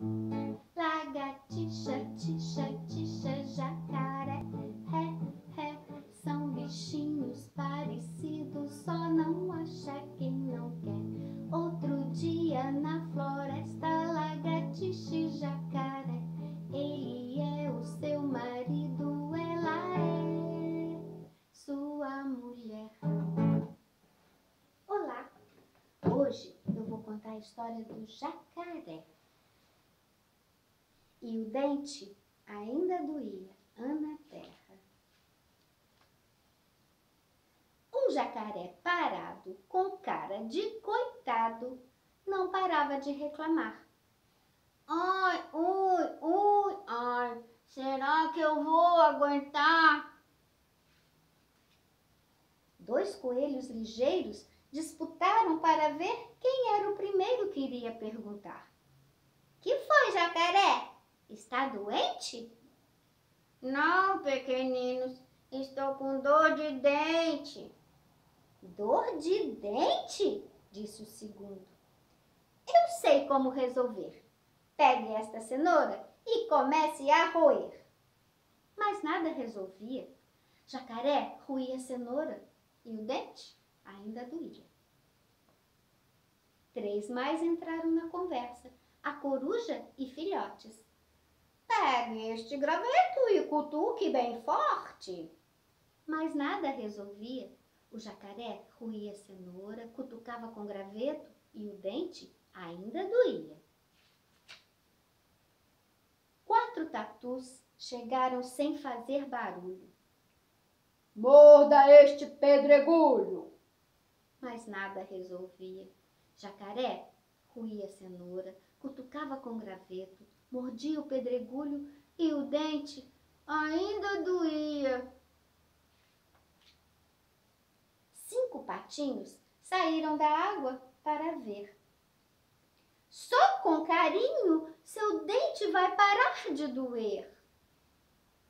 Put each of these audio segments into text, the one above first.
Lagartixa, tixa, tixa, jacaré, ré, ré, são bichinhos parecidos, só não acha quem não quer. Outro dia na floresta, lagartixa e jacaré, ele é o seu marido, ela é sua mulher. Olá, hoje eu vou contar a história do jacaré. E o dente ainda doía, Ana Terra. Um jacaré parado, com cara de coitado, não parava de reclamar. Ai, ui, ui, ai, será que eu vou aguentar? Dois coelhos ligeiros disputaram para ver quem era o primeiro que iria perguntar. Que foi, jacaré? Está doente? Não, pequeninos, estou com dor de dente. Dor de dente? disse o segundo. Eu sei como resolver. Pegue esta cenoura e comece a roer. Mas nada resolvia. Jacaré ruía a cenoura e o dente ainda doía. Três mais entraram na conversa: a coruja e filhotes. Pegue este graveto e cutuque bem forte. Mas nada resolvia. O jacaré ruía a cenoura, cutucava com graveto e o dente ainda doía. Quatro tatus chegaram sem fazer barulho. Morda este pedregulho! Mas nada resolvia. Jacaré ruía a cenoura, cutucava com graveto, mordia o pedregulho e o dente ainda doía. Cinco patinhos saíram da água para ver. Só com carinho seu dente vai parar de doer.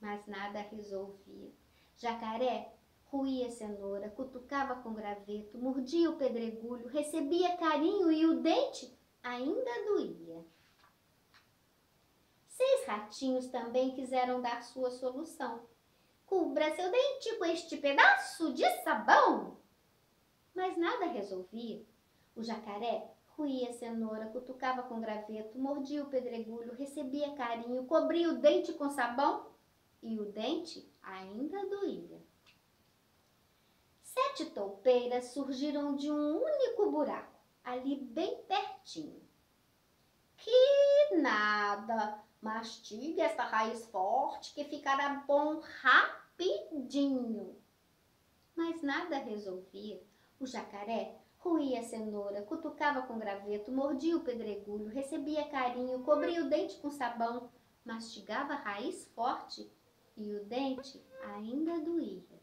Mas nada resolvia. Jacaré ruía cenoura, cutucava com graveto, mordia o pedregulho, recebia carinho e o dente ainda doía. Ratinhos também quiseram dar sua solução. Cubra seu dente com este pedaço de sabão. Mas nada resolvia. O jacaré ruía a cenoura, cutucava com graveto, mordia o pedregulho, recebia carinho, cobria o dente com sabão e o dente ainda doía. Sete toupeiras surgiram de um único buraco, ali bem pertinho. Que nada! Mastigue essa raiz forte que ficará bom rapidinho. Mas nada resolvia. O jacaré ruía a cenoura, cutucava com graveto, mordia o pedregulho, recebia carinho, cobria o dente com sabão, mastigava a raiz forte e o dente ainda doía.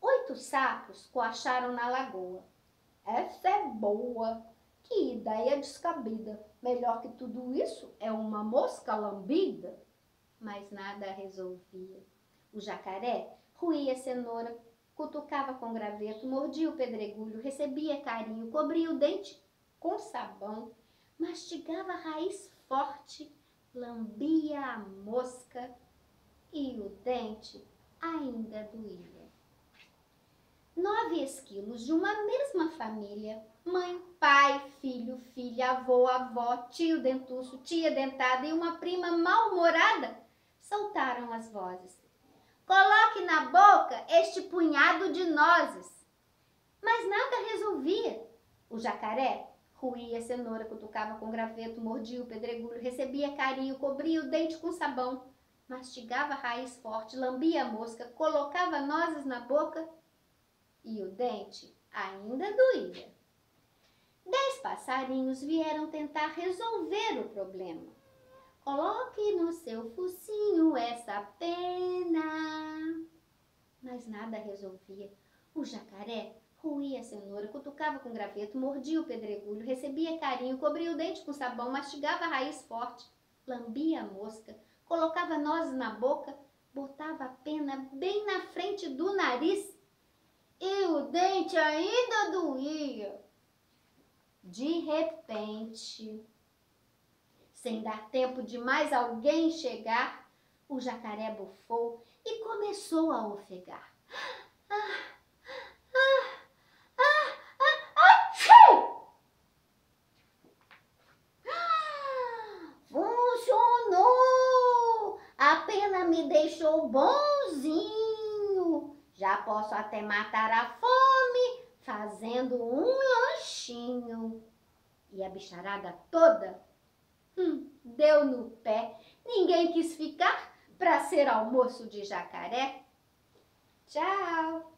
Oito sapos coacharam na lagoa. Essa é boa! Que ideia descabida! Melhor que tudo isso é uma mosca lambida. Mas nada resolvia. O jacaré ruía a cenoura, cutucava com graveto, mordia o pedregulho, recebia carinho, cobria o dente com sabão, mastigava a raiz forte, lambia a mosca e o dente ainda doía. Nove esquilos de uma mesma família mãe, pai, filho, filha, avô, avó, tio dentuço, tia dentada e uma prima mal-humorada soltaram as vozes. Coloque na boca este punhado de nozes. Mas nada resolvia. O jacaré ruía cenoura, cutucava com graveto, mordia o pedregulho, recebia carinho, cobria o dente com sabão, mastigava a raiz forte, lambia a mosca, colocava nozes na boca e o dente ainda doía. Dez passarinhos vieram tentar resolver o problema. Coloque no seu focinho essa pena. Mas nada resolvia. O jacaré ruía a cenoura, cutucava com graveto, mordia o pedregulho, recebia carinho, cobria o dente com sabão, mastigava a raiz forte, lambia a mosca, colocava nozes na boca, botava a pena bem na frente do nariz e o dente ainda doía. De repente, Sem dar tempo de mais alguém chegar, o jacaré bufou e começou a ofegar. Ah, Funcionou! A pena me deixou bonzinho. Já posso até matar a fome fazendo um lanchinho. E a bicharada toda hum, deu no pé. Ninguém quis ficar para ser almoço de jacaré. Tchau!